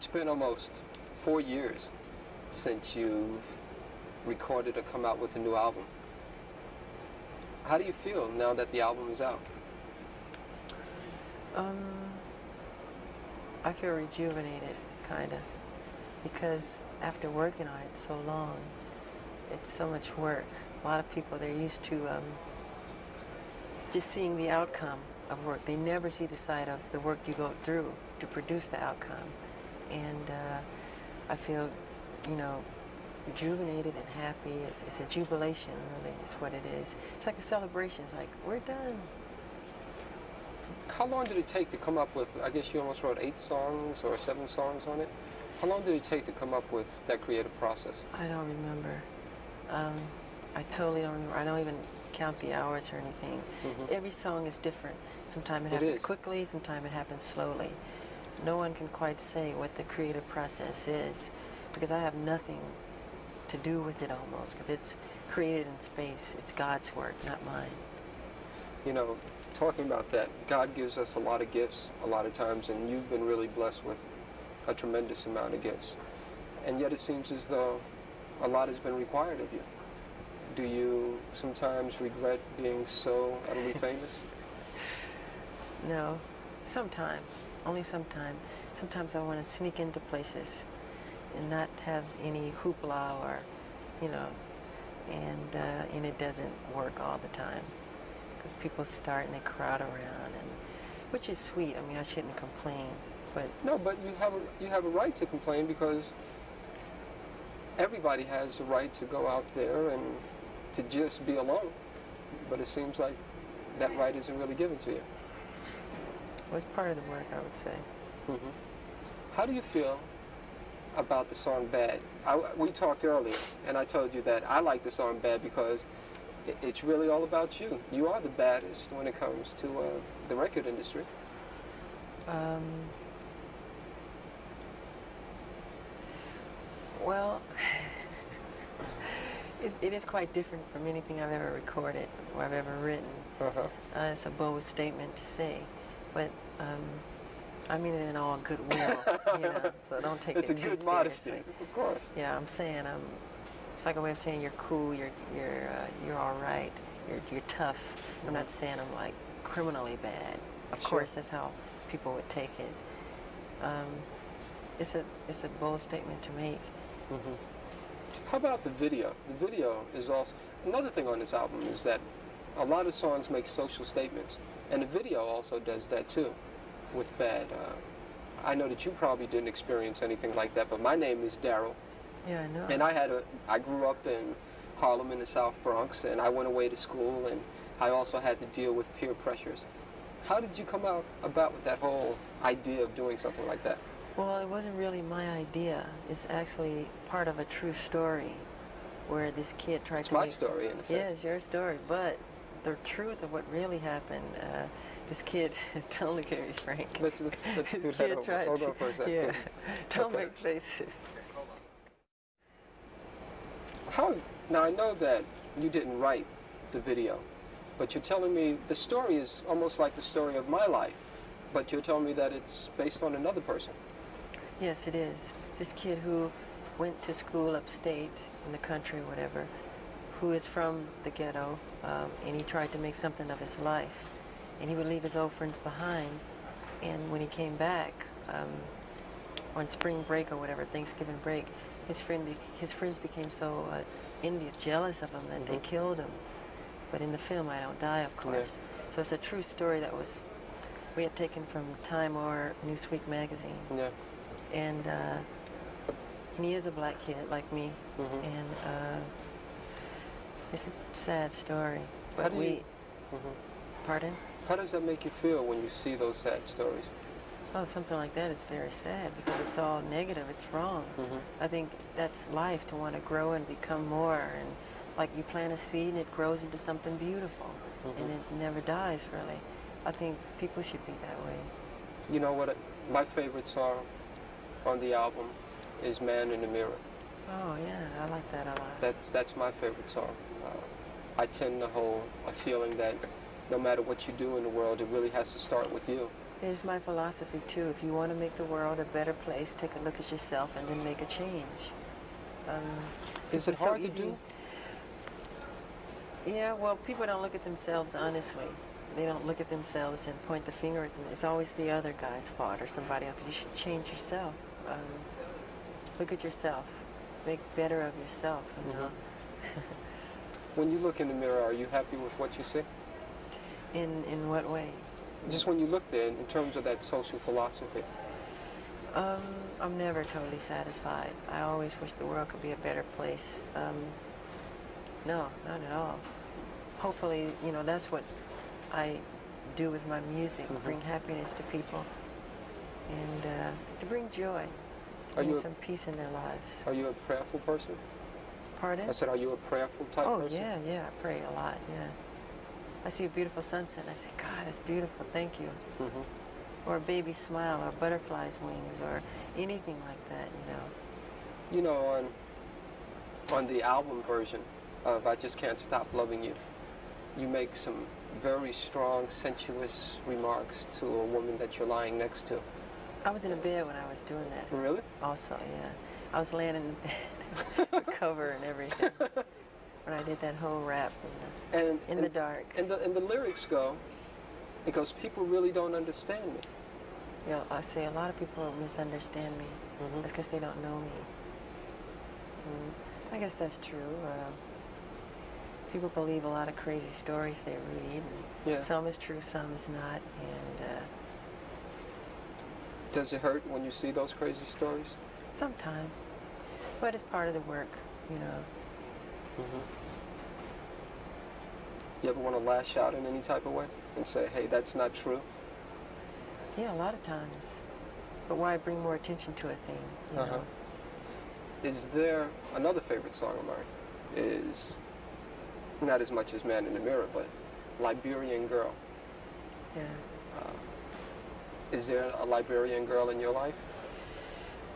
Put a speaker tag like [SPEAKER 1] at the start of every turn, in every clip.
[SPEAKER 1] It's been almost four years since you've recorded or come out with a new album. How do you feel now that the album is out?
[SPEAKER 2] Um, I feel rejuvenated, kind of, because after working on it so long, it's so much work. A lot of people, they're used to um, just seeing the outcome of work. They never see the side of the work you go through to produce the outcome. And uh, I feel, you know, rejuvenated and happy. It's, it's a jubilation, really, is what it is. It's like a celebration. It's like, we're done.
[SPEAKER 1] How long did it take to come up with, I guess you almost wrote eight songs or seven songs on it. How long did it take to come up with that creative process?
[SPEAKER 2] I don't remember. Um, I totally don't remember. I don't even count the hours or anything.
[SPEAKER 1] Mhm.
[SPEAKER 2] Every song is different. Sometimes it
[SPEAKER 1] It
[SPEAKER 2] happens
[SPEAKER 1] is.
[SPEAKER 2] quickly, sometimes it happens slowly. No one can quite say what the creative process is because I have nothing to do with it almost because it's created in space. It's God's work, not mine.
[SPEAKER 1] You know, talking about that, God gives us a lot of gifts a lot of times, and you've been really blessed with a tremendous amount of gifts. And yet it seems as though a lot has been required of you. Do you sometimes regret being so utterly famous?
[SPEAKER 2] No, sometime, only sometime. Sometimes I want to sneak into places and not have any hoopla or, you know, and uh, and it doesn't work all the time because people start and they crowd around, and which is sweet. I mean, I shouldn't complain, but
[SPEAKER 1] No, but you have a, you have a right to complain because everybody has a right to go out there and to just be alone. But it seems like that right isn't really given to you.
[SPEAKER 2] It was part of the work, I would say.
[SPEAKER 1] hmm How do you feel about the song "Bad"? I, we talked earlier, and I told you that I like the song "Bad" because it, it's really all about you. You are the baddest when it comes to uh, the record industry.
[SPEAKER 2] Um, well, it, it is quite different from anything I've ever recorded or I've ever written.
[SPEAKER 1] Uh-huh.
[SPEAKER 2] Uh, it's a bold statement to say, but um, I mean it in all goodwill, you know. So don't take
[SPEAKER 1] It's a
[SPEAKER 2] it too
[SPEAKER 1] good modesty,
[SPEAKER 2] seriously.
[SPEAKER 1] of course.
[SPEAKER 2] Yeah, I'm saying um, it's like a way of saying you're cool, you're you're uh, you're all right, you're you're tough. I'm not saying I'm like criminally bad. Of
[SPEAKER 1] Sure.
[SPEAKER 2] course, that's how people would take it. Um, it's a it's a bold statement to make.
[SPEAKER 1] hmm How about the video? The video is also another thing on this album is that a lot of songs make social statements, and the video also does that too. With Bad, uh, I know that you probably didn't experience anything like that, but my name is Daryl,
[SPEAKER 2] Yeah, I know.
[SPEAKER 1] and I had a I grew up in Harlem in the South Bronx, and I went away to school, and I also had to deal with peer pressures. How did you come out about with that whole idea of doing something like that?
[SPEAKER 2] Well, it wasn't really my idea. It's actually part of a true story where this kid tried
[SPEAKER 1] It's
[SPEAKER 2] to
[SPEAKER 1] my
[SPEAKER 2] make-
[SPEAKER 1] story in a sense.
[SPEAKER 2] Yeah, it's your story, but the truth of what really happened, uh, this kid, don't look at me, Frank.
[SPEAKER 1] Let's, let's, let's do that
[SPEAKER 2] tried
[SPEAKER 1] Hold on for a second.
[SPEAKER 2] Yeah, don't
[SPEAKER 1] Okay.
[SPEAKER 2] make faces.
[SPEAKER 1] How now? I know that you didn't write the video, but you're telling me the story is almost like the story of my life. But you're telling me that it's based on another person.
[SPEAKER 2] Yes, it is. This kid who went to school upstate in the country, whatever, who is from the ghetto, um, and he tried to make something of his life. And he would leave his old friends behind. And when he came back um, on spring break or whatever, Thanksgiving break, his friend, his friends became so uh, envious, jealous of him that they
[SPEAKER 1] Mhm.
[SPEAKER 2] killed him. But in the film, I don't die, of
[SPEAKER 1] Yeah.
[SPEAKER 2] course. So it's a true story that was we had taken from Time or Newsweek magazine
[SPEAKER 1] Yeah.
[SPEAKER 2] and uh, and he is a black kid like me,
[SPEAKER 1] hmm
[SPEAKER 2] and uh, it's a sad story. But we,
[SPEAKER 1] you- hmm
[SPEAKER 2] pardon?
[SPEAKER 1] How does that make you feel when you see those sad stories?
[SPEAKER 2] Oh, something like that is very sad because it's all negative. It's wrong.
[SPEAKER 1] hmm
[SPEAKER 2] I think that's life to want to grow and become more, and like you plant a seed and it grows into something beautiful, and
[SPEAKER 1] Mhm.
[SPEAKER 2] it never dies really. I think people should be that way.
[SPEAKER 1] You know what? My favorite song on the album is "Man in the Mirror."
[SPEAKER 2] Oh yeah, I like that a lot.
[SPEAKER 1] That's that's my favorite song. I tend to hold a feeling that no matter what you do in the world, it really has to start with you.
[SPEAKER 2] It's my philosophy too. If you want to make the world a better place, take a look at yourself and then make a change. Um,
[SPEAKER 1] Is it
[SPEAKER 2] it's so
[SPEAKER 1] hard to do?
[SPEAKER 2] Yeah, well, people don't look at themselves honestly. They don't look at themselves and point the finger at them. It's always the other guy's fault or somebody else. You should change yourself. Um, look at yourself. Make better of yourself. You know.
[SPEAKER 1] When you look in the mirror, are you happy with what you see?
[SPEAKER 2] In in what way?
[SPEAKER 1] Just when you look there, in terms of that social philosophy.
[SPEAKER 2] Um, I'm never totally satisfied. I always wish the world could be a better place. Um, no, not at all. Hopefully, you know, that's what I do with my music,
[SPEAKER 1] Mhm.
[SPEAKER 2] bring happiness to people and uh, to bring joy
[SPEAKER 1] Are
[SPEAKER 2] and
[SPEAKER 1] a-
[SPEAKER 2] some peace in their lives.
[SPEAKER 1] Are you a prayerful person?
[SPEAKER 2] Pardon?
[SPEAKER 1] I said, are you a prayerful type
[SPEAKER 2] oh,
[SPEAKER 1] person?
[SPEAKER 2] yeah, yeah, I pray a lot, yeah. I see a beautiful sunset and I say, God, it's beautiful, thank you.
[SPEAKER 1] hmm
[SPEAKER 2] Or a baby smile or butterfly's wings or anything like that, you know.
[SPEAKER 1] You know, on on the album version of "I Just Can't Stop Loving You," you make some very strong, sensuous remarks to a woman that you're lying next to.
[SPEAKER 2] I was in a bed when I was doing that.
[SPEAKER 1] Really?
[SPEAKER 2] Also, yeah. I was laying in the bed, with cover and everything. when I did that whole rap in
[SPEAKER 1] And
[SPEAKER 2] the, in
[SPEAKER 1] and,
[SPEAKER 2] the dark.
[SPEAKER 1] and the and the lyrics go, it goes, people really don't understand me.
[SPEAKER 2] You know, I say a lot of people misunderstand me.
[SPEAKER 1] Mm -hmm.
[SPEAKER 2] That's because they don't know me. Mm, I guess that's true. Uh, people believe a lot of crazy stories they read.
[SPEAKER 1] Yeah.
[SPEAKER 2] Some is true, some is not. And uh,
[SPEAKER 1] Does it hurt when you see those crazy stories?
[SPEAKER 2] Sometimes, but it's part of the work, you know.
[SPEAKER 1] hmm You ever want to lash out in any type of way and say, hey, that's not true?
[SPEAKER 2] Yeah, a lot of times. But why bring more attention to a thing, you
[SPEAKER 1] Uh-huh.
[SPEAKER 2] know?
[SPEAKER 1] Is there another favorite song of mine? Is not as much as Man in the Mirror, but Liberian Girl.
[SPEAKER 2] Yeah.
[SPEAKER 1] Uh, is there a Liberian girl in your life?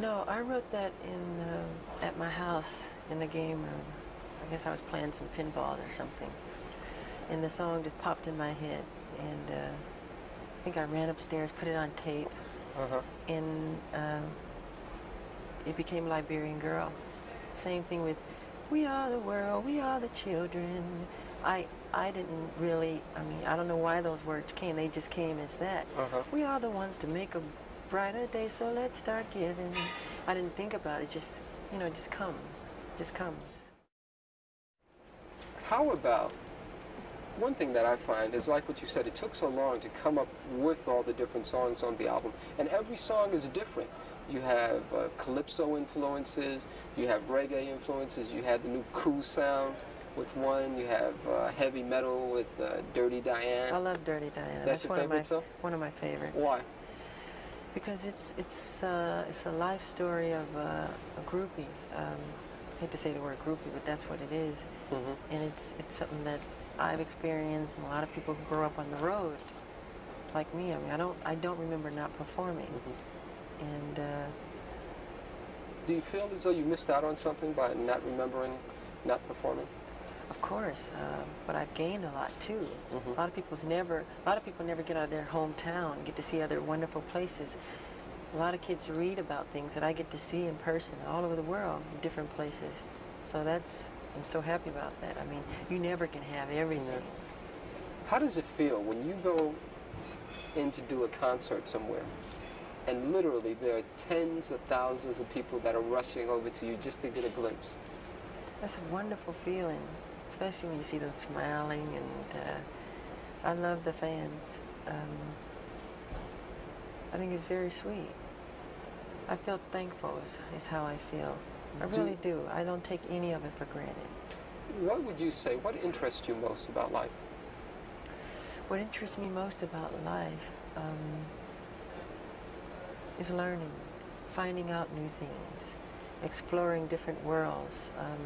[SPEAKER 2] No, I wrote that in um, at my house in the game room. I guess I was playing some pinball or something, and the song just popped in my head. And uh, I think I ran upstairs, put it on tape,
[SPEAKER 1] Uh-huh.
[SPEAKER 2] and um, it became Liberian Girl. Same thing with "We Are the World, We Are the Children." I I didn't really. I mean, I don't know why those words came. They just came as that.
[SPEAKER 1] Uh-huh.
[SPEAKER 2] We are the ones to make a brighter day, so let's start giving. I didn't think about it, just, you know, just come, just comes.
[SPEAKER 1] How about one thing that I find is like what you said, it took so long to come up with all the different songs on the album, and every song is different. You have uh, calypso influences, you have reggae influences, you have the new cool sound with one, you have uh, heavy metal with uh, Dirty Diana.
[SPEAKER 2] I love Dirty Diana.
[SPEAKER 1] That's your
[SPEAKER 2] one of my
[SPEAKER 1] song?
[SPEAKER 2] one of my favorites.
[SPEAKER 1] Why?
[SPEAKER 2] Because it's it's uh, it's a life story of uh, a groupie. Um, I hate to say the word groupie, but that's what it is.
[SPEAKER 1] hmm
[SPEAKER 2] And it's it's something that I've experienced, and a lot of people who grow up on the road, like me. I mean, I don't I don't remember not performing,
[SPEAKER 1] hmm
[SPEAKER 2] and. Uh,
[SPEAKER 1] Do you feel as though you missed out on something by not remembering, not performing?
[SPEAKER 2] Of course, uh, but I've gained a lot too.
[SPEAKER 1] Mhm.
[SPEAKER 2] A lot of people's never, a lot of people never get out of their hometown get to see other wonderful places. A lot of kids read about things that I get to see in person all over the world, different places. So that's, I'm so happy about that. I mean, you never can have everything.
[SPEAKER 1] How does it feel when you go in to do a concert somewhere and literally there are tens of thousands of people that are rushing over to you just to get a glimpse?
[SPEAKER 2] That's a wonderful feeling, especially when you see them smiling. And uh, I love the fans. Um, I think it's very sweet. I feel thankful is, is how I feel. I really do. I don't take any of it for granted.
[SPEAKER 1] What would you say, what interests you most about life?
[SPEAKER 2] What interests me most about life um, is learning, finding out new things, exploring different worlds. Um,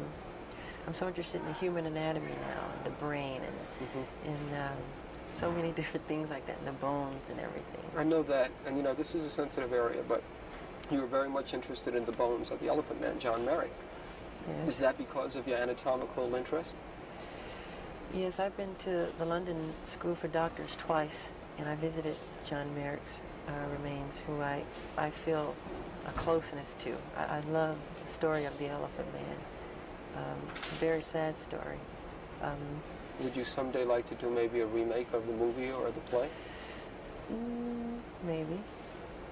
[SPEAKER 2] I'm so interested in the human anatomy now, and the brain, and,
[SPEAKER 1] hmm
[SPEAKER 2] and um, so many different things like that, and the bones and everything.
[SPEAKER 1] I know that, and you know, this is a sensitive area, but you were very much interested in the bones of the elephant man, John Merrick.
[SPEAKER 2] Yes.
[SPEAKER 1] Is that because of your anatomical interest?
[SPEAKER 2] Yes, I've been to the London School for Doctors twice, and I visited John Merrick's uh, remains, who I, I feel a closeness to. I, I love the story of the Elephant Man. Um, very sad story. Um,
[SPEAKER 1] Would you someday like to do maybe a remake of the movie or the play?
[SPEAKER 2] mm, maybe,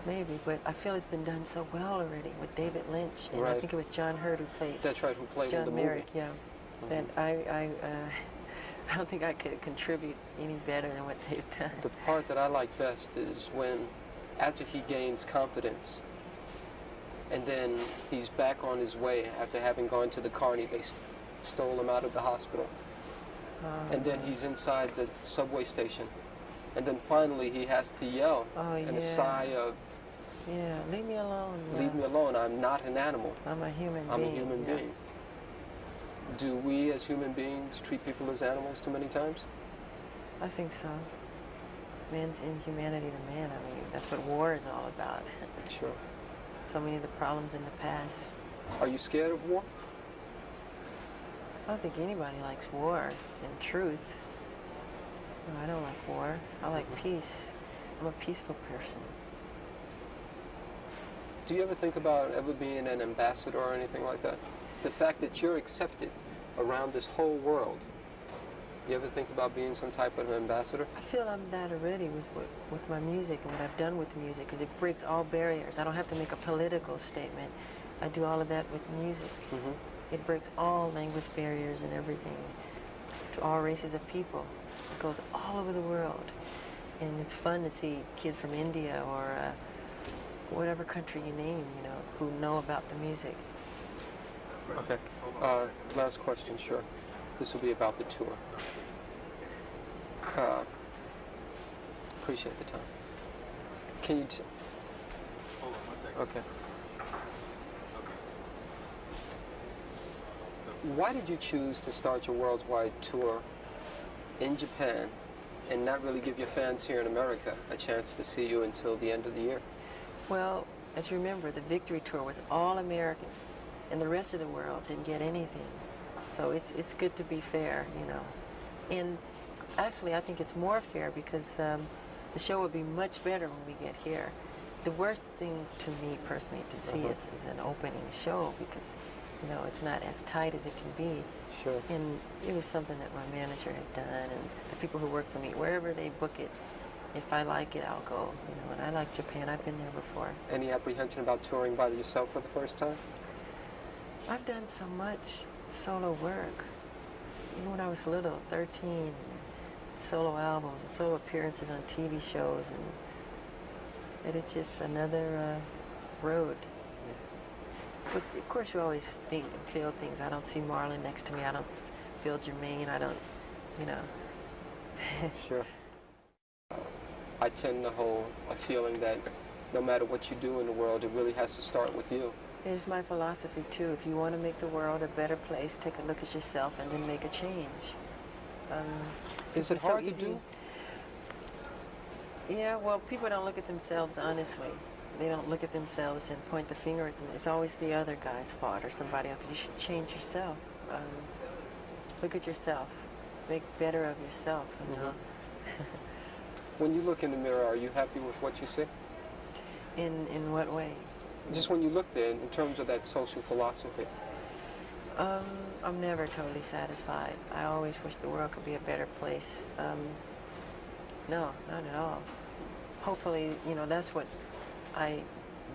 [SPEAKER 2] maybe, but I feel it's been done so well already with David Lynch, and I think it was John Hurt who played
[SPEAKER 1] That's right, who played in
[SPEAKER 2] John
[SPEAKER 1] the
[SPEAKER 2] Merrick.
[SPEAKER 1] movie?
[SPEAKER 2] Yeah, that I, I, uh, I don't think I could contribute any better than what they've done.
[SPEAKER 1] The part that I like best is when, after he gains confidence, and then he's back on his way after having gone to the carney, they stole him out of the hospital, ah. and then he's inside the subway station, and then finally he has to yell
[SPEAKER 2] Oh
[SPEAKER 1] in
[SPEAKER 2] yeah.
[SPEAKER 1] a sigh of,
[SPEAKER 2] Yeah, leave me alone.
[SPEAKER 1] "Leave
[SPEAKER 2] yeah.
[SPEAKER 1] me alone! I'm not an animal.
[SPEAKER 2] I'm a human being.
[SPEAKER 1] I'm
[SPEAKER 2] being.
[SPEAKER 1] a human
[SPEAKER 2] yeah.
[SPEAKER 1] being." Do we, as human beings, treat people as animals too many times?
[SPEAKER 2] I think so. Man's inhumanity to man. I mean, that's what war is all about.
[SPEAKER 1] Sure.
[SPEAKER 2] So many of the problems in the past.
[SPEAKER 1] Are you scared of war?
[SPEAKER 2] I don't think anybody likes war. In truth, no, I don't like war. I like peace. I'm a peaceful person.
[SPEAKER 1] Do you ever think about ever being an ambassador or anything like that? The fact that you're accepted around this whole world. You ever think about being some type of an ambassador?
[SPEAKER 2] I feel I'm that already with what, with my music and what I've done with music because it breaks all barriers. I don't have to make a political statement. I do all of that with music.
[SPEAKER 1] hmm
[SPEAKER 2] It breaks all language barriers and everything to all races of people. It goes all over the world. And it's fun to see kids from India or uh, whatever country you name, you know, who know about the music.
[SPEAKER 1] Okay. Uh, last question, sure. This will be about the tour. Uh, appreciate the time. Can you? T-
[SPEAKER 3] Hold on one second.
[SPEAKER 1] okay.
[SPEAKER 3] Okay.
[SPEAKER 1] Why did you choose to start your worldwide tour in Japan and not really give your fans here in America a chance to see you until the end of the year?
[SPEAKER 2] Well, as you remember, the Victory Tour was all American, and the rest of the world didn't get anything. So it's it's good to be fair, you know. And actually, I think it's more fair because um, the show would be much better when we get here. The worst thing to me personally to see
[SPEAKER 1] Uh-huh.
[SPEAKER 2] is, is an opening show because, you know, it's not as tight as it can be.
[SPEAKER 1] Sure.
[SPEAKER 2] And it was something that my manager had done, and the people who work for me, wherever they book it, if I like it, I'll go. You know, and I like Japan. I've been there before.
[SPEAKER 1] Any apprehension about touring by yourself for the first time?
[SPEAKER 2] I've done so much solo work. Even when I was little, 13, solo albums, and solo appearances on TV shows, and it is just another uh, road. But of course, you always think, feel things. I don't see Marlon next to me. I don't feel Jermaine. I don't, you know.
[SPEAKER 1] Sure. I tend to hold a feeling that no matter what you do in the world, it really has to start with you.
[SPEAKER 2] It's my philosophy too. If you want to make the world a better place, take a look at yourself and then make a change. Um,
[SPEAKER 1] Is it
[SPEAKER 2] it's so
[SPEAKER 1] hard to do?
[SPEAKER 2] Yeah, well, people don't look at themselves honestly. They don't look at themselves and point the finger at them. It's always the other guy's fault or somebody else. You should change yourself. Um, look at yourself. Make better of yourself. You know.
[SPEAKER 1] When you look in the mirror, are you happy with what you see?
[SPEAKER 2] In in what way?
[SPEAKER 1] Just when you look there, in terms of that social philosophy.
[SPEAKER 2] Um, I'm never totally satisfied. I always wish the world could be a better place. Um, no, not at all. Hopefully, you know, that's what I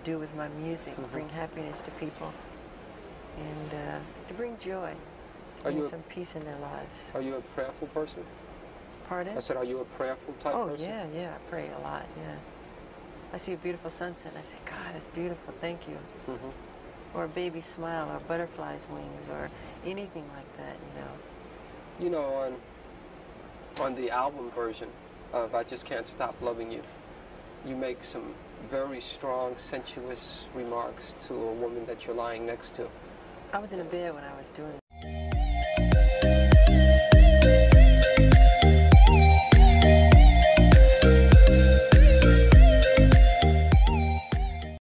[SPEAKER 2] do with my music,
[SPEAKER 1] Mhm.
[SPEAKER 2] bring happiness to people and uh, to bring joy
[SPEAKER 1] Are
[SPEAKER 2] and
[SPEAKER 1] you a,
[SPEAKER 2] some peace in their lives.
[SPEAKER 1] are you a prayerful person?
[SPEAKER 2] Pardon?
[SPEAKER 1] I said, are you a prayerful type
[SPEAKER 2] Oh,
[SPEAKER 1] person?
[SPEAKER 2] yeah, yeah, I pray a lot, yeah. I see a beautiful sunset and I say, God, it's beautiful, thank you.
[SPEAKER 1] hmm
[SPEAKER 2] Or a baby smile or butterfly's wings or anything like that, you know.
[SPEAKER 1] You know, on on the album version of "I Just Can't Stop Loving You," you make some very strong, sensuous remarks to a woman that you're lying next to.
[SPEAKER 2] I was in a bed when I was doing